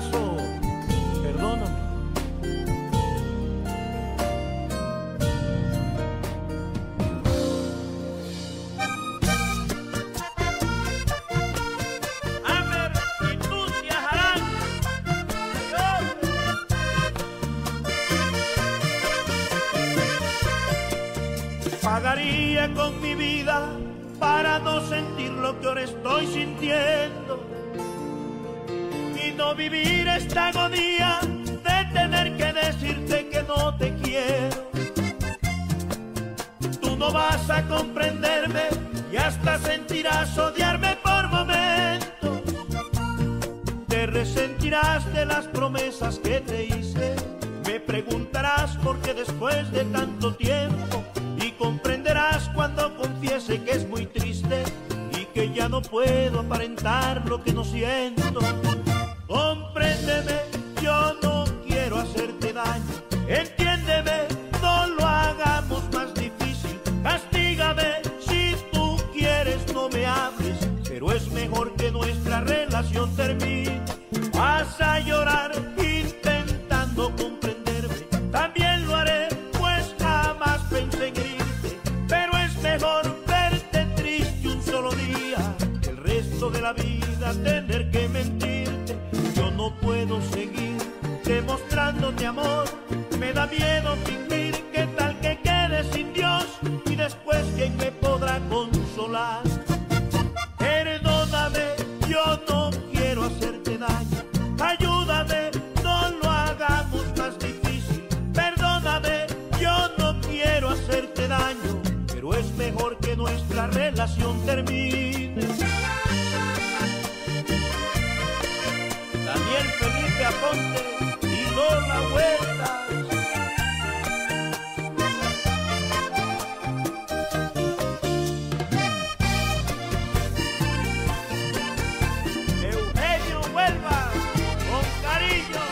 caso, perdóname. Pagaría con mi vida para no sentir lo que ahora estoy sintiendo no vivir esta agonía de tener que decirte que no te quiero. Tú no vas a comprenderme y hasta sentirás odiarme por momentos. Te resentirás de las promesas que te hice. Me preguntarás por qué después de tanto tiempo y comprenderás cuando confiese que es muy triste y que ya no puedo aparentar lo que no siento. Compréndeme, yo no quiero hacerte daño. Entiéndeme, no lo hagamos más difícil. Castígame si tú quieres, no me hables. Pero es mejor que nuestra relación termine. Vas a llorar seguir demostrándote amor. Me da miedo fingir que tal que quede sin Dios. Y después, ¿quién me podrá consolar? Perdóname, yo no quiero hacerte daño. Ayúdame, no lo hagamos más difícil. Perdóname, yo no quiero hacerte daño. Pero es mejor que nuestra relación termine. Daniel Felipe Aponte Eugenio Huelva, con cariño.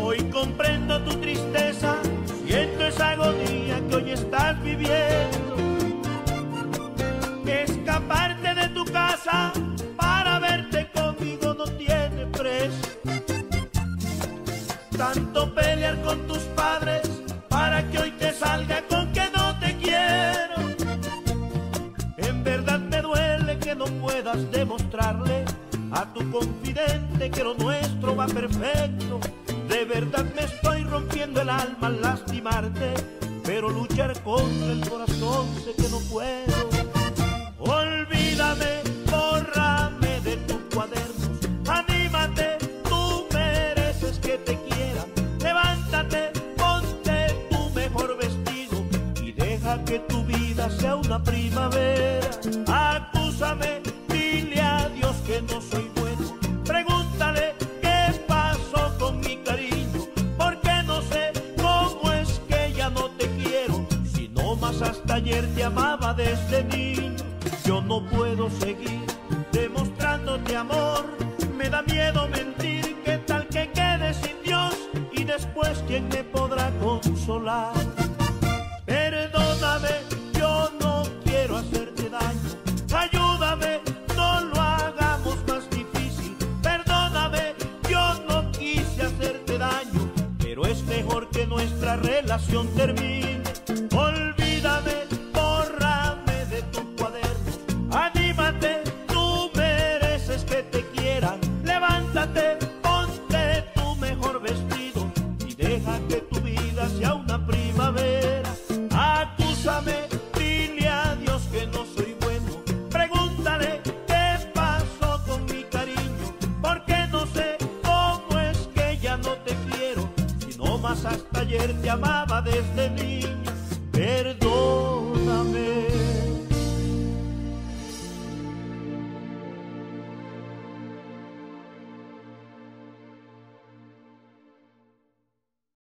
Hoy comprendo puedas demostrarle a tu confidente que lo nuestro va perfecto. De verdad me estoy rompiendo el alma al lastimarte, pero luchar contra el corazón sé que no puedo. Olvídame, bórrame de tus cuadernos, anímate, tú mereces que te quiera. Levántate, ponte tu mejor vestido y deja que tu vida sea una primavera. Acúsame, hasta ayer te amaba desde niño. Yo no puedo seguir demostrándote amor. Me da miedo mentir, que tal que quede sin Dios y después quién me podrá consolar. Perdóname, yo no quiero hacerte daño. Ayúdame, no lo hagamos más difícil. Perdóname, yo no quise hacerte daño, pero es mejor que nuestra relación termine. De tus cuadernos. Anímate, tú mereces que te quieran. Levántate, ponte tu mejor vestido y deja que tu vida sea una primavera. Acúsame, dile a Dios que no soy bueno. Pregúntale qué pasó con mi cariño, porque no sé cómo es que ya no te quiero. Si no más hasta ayer te amaba desde niño. Perdona-me.